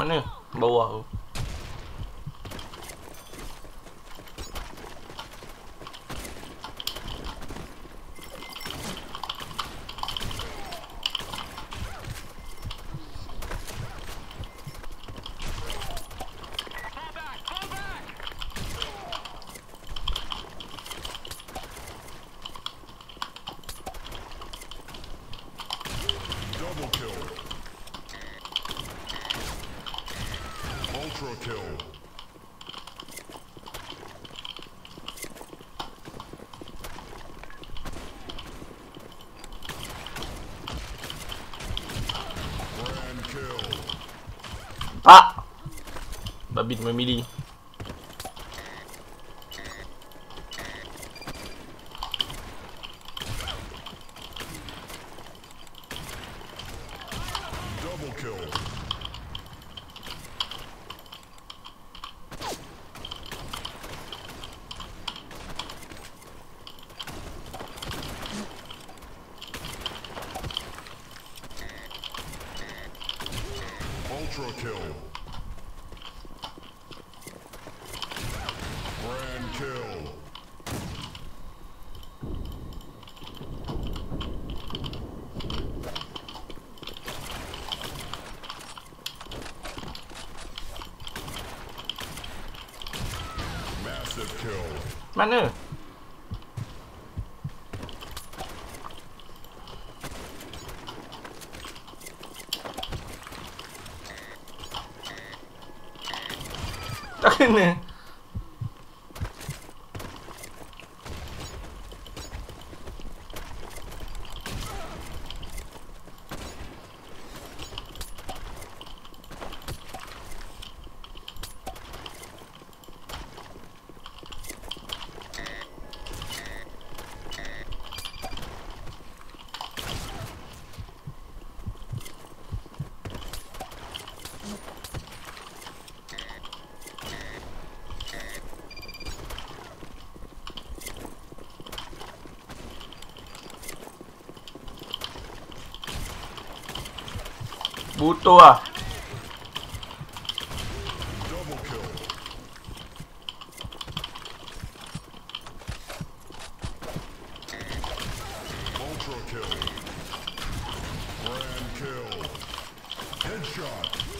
Mana? Bawah tu. Kill. Grand kill. Pak! Babi tu main melee. Double kill. Grand kill. Massive kill. Manu. Takın ne? puto, ah. Kill. Grand kill. Headshot.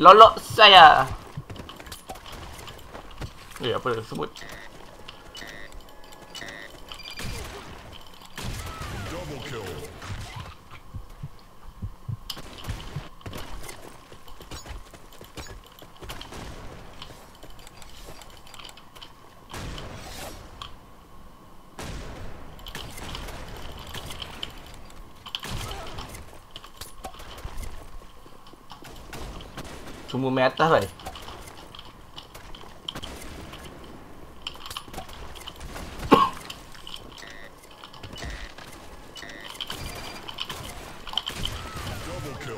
Lolok saya. Eh, apa dia sebut? Double kill. 20m đấy Double kill.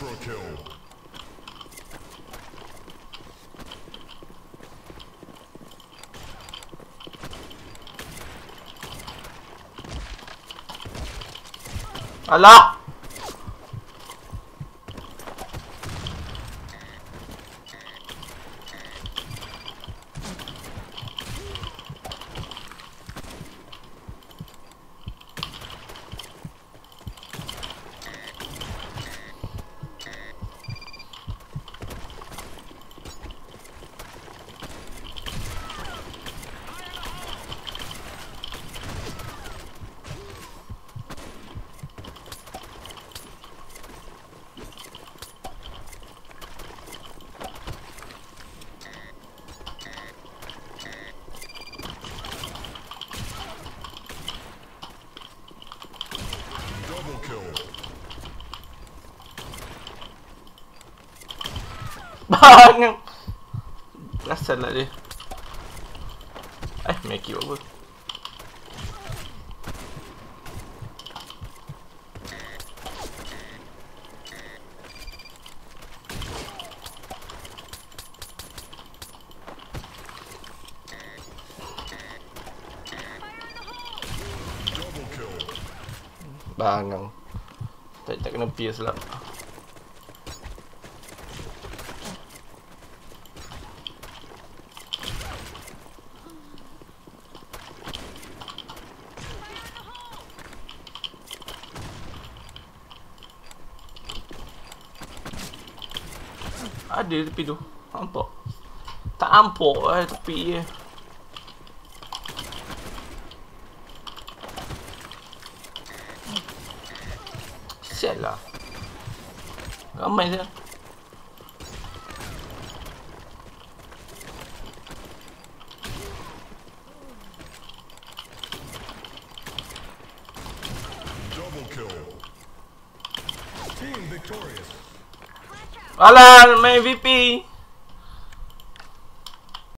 Ultra kill. Alah! Double kill. Let's send that in. I make you. Bangang. Tak, tak kena pierce lah. Ada tepi tu. Nampak. Tak nampak eh tepi je. Sial lah. Ramai victorious. Alah, main VP.